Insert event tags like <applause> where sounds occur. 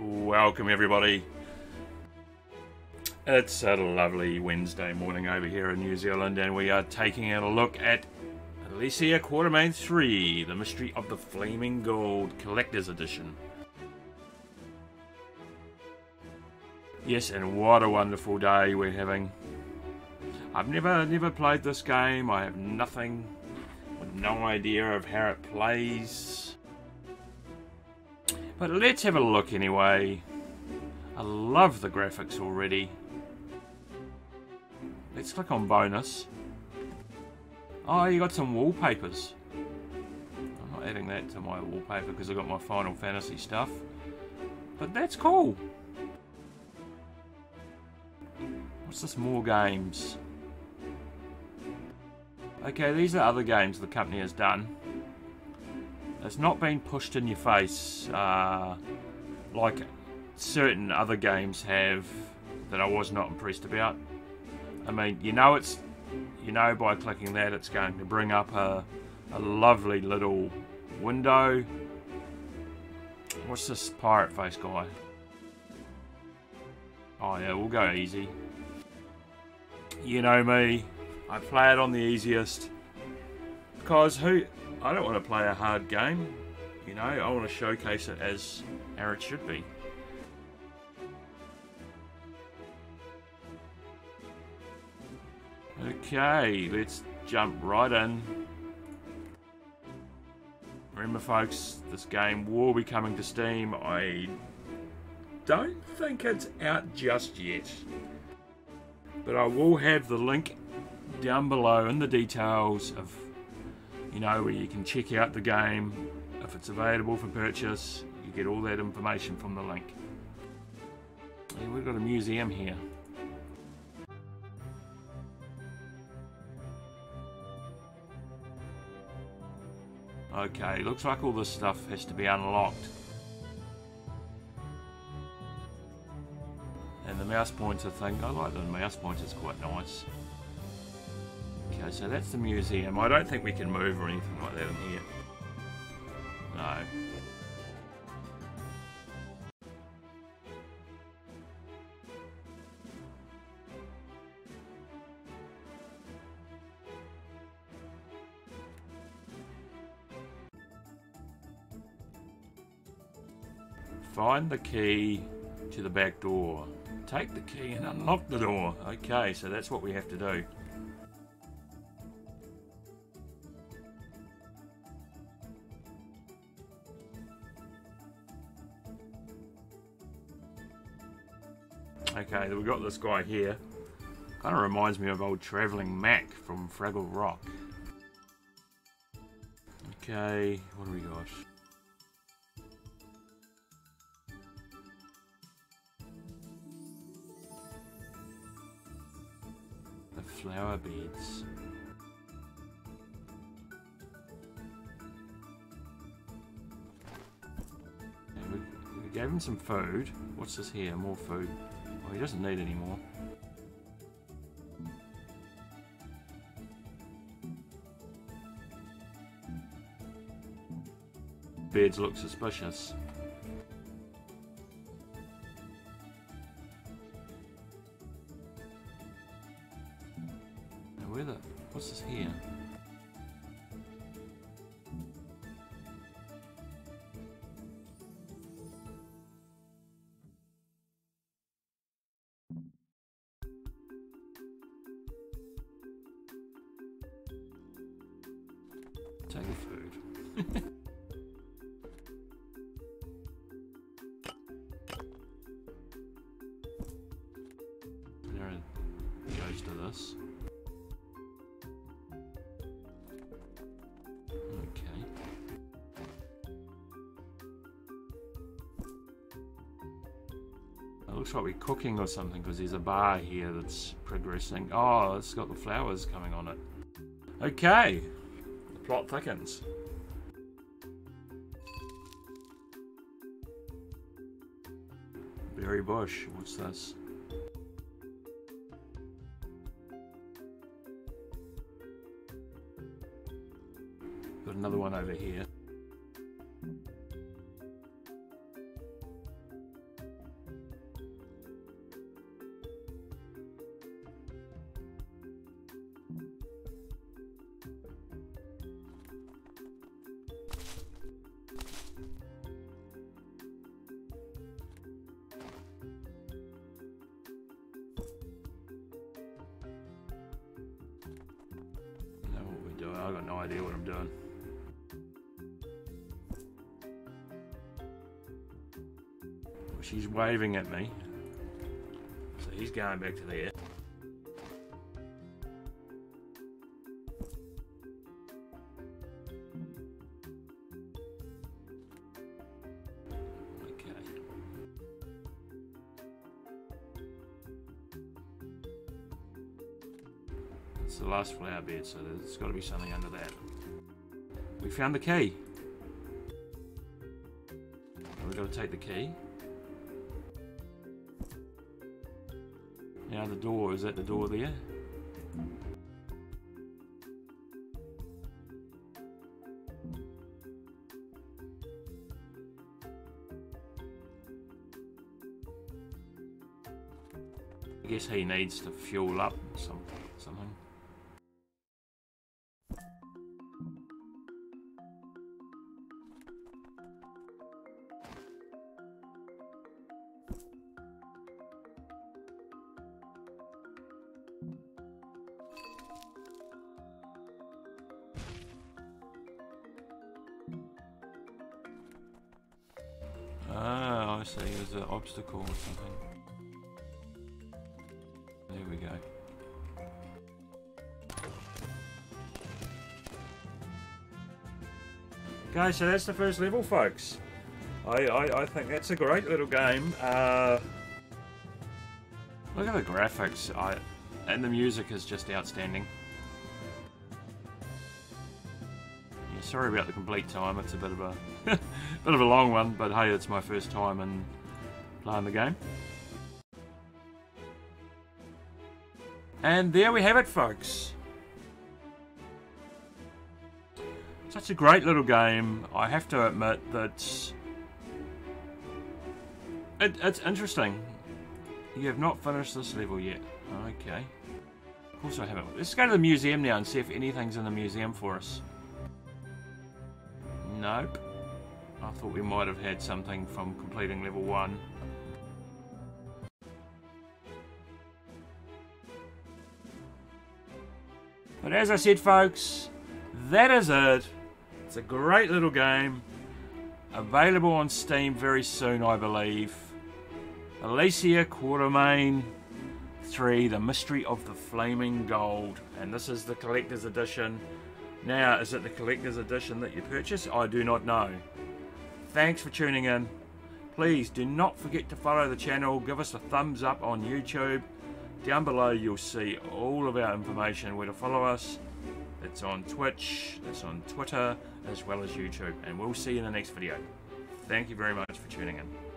Welcome, everybody. It's a lovely Wednesday morning over here in New Zealand, and we are taking a look at Alicia Quatermain 3 The Mystery of the Flaming Gold Collector's Edition. Yes, and what a wonderful day we're having. I've never never played this game, I have nothing, no idea of how it plays. But let's have a look anyway. I love the graphics already. Let's click on bonus. Oh, you got some wallpapers. I'm not adding that to my wallpaper because I've got my Final Fantasy stuff. But that's cool. What's this? More games. Okay, these are other games the company has done. It's not been pushed in your face uh, like certain other games have that I was not impressed about. I mean, you know it's you know by clicking that it's going to bring up a, a lovely little window. What's this pirate face guy? Oh yeah, we'll go easy. You know me, I play it on the easiest. Because who I don't want to play a hard game. You know, I want to showcase it as how it should be. Okay, let's jump right in. Remember folks, this game will be coming to Steam. I don't think it's out just yet. But I will have the link down below in the details of you know, where you can check out the game. If it's available for purchase, you get all that information from the link. And we've got a museum here. Okay, looks like all this stuff has to be unlocked. And the mouse pointer thing, I like the mouse pointer, it's quite nice. Okay, so that's the museum. I don't think we can move or anything like that in here. No. Find the key to the back door. Take the key and unlock the door. Okay, so that's what we have to do. Okay, we've got this guy here. Kind of reminds me of old Travelling Mac from Fraggle Rock. Okay, what do we got? The flower beds. we gave him some food. What's this here? More food. He doesn't need any more. Beards look suspicious. Now where the... What's this here? Take the food. there it goes to this. Okay. It looks like we're cooking or something because there's a bar here that's progressing. Oh, it's got the flowers coming on it. Okay plot thickens. Berry bush, what's this? Got another one over here. Idea what I'm doing. She's waving at me. So he's going back to there. It's the last flower bed, so there's got to be something under that. We found the key. We've got to take the key. Now the door, is that the door there? I guess he needs to fuel up some, something. Ah, I see. There's an obstacle or something. There we go. Okay, so that's the first level, folks. I, I, I think that's a great little game. Uh, look at the graphics, I, and the music is just outstanding. Sorry about the complete time. It's a bit of a <laughs> bit of a long one, but hey, it's my first time in playing the game. And there we have it, folks. Such a great little game. I have to admit that it, it's interesting. You have not finished this level yet. Okay. Of course I haven't. Let's go to the museum now and see if anything's in the museum for us. Nope. I thought we might have had something from completing level 1. But as I said, folks, that is it. It's a great little game. Available on Steam very soon, I believe. Alicia Quatermain 3, The Mystery of the Flaming Gold. And this is the collector's edition. Now, is it the collector's edition that you purchase? I do not know. Thanks for tuning in. Please do not forget to follow the channel. Give us a thumbs up on YouTube. Down below you'll see all of our information where to follow us. It's on Twitch, it's on Twitter, as well as YouTube. And we'll see you in the next video. Thank you very much for tuning in.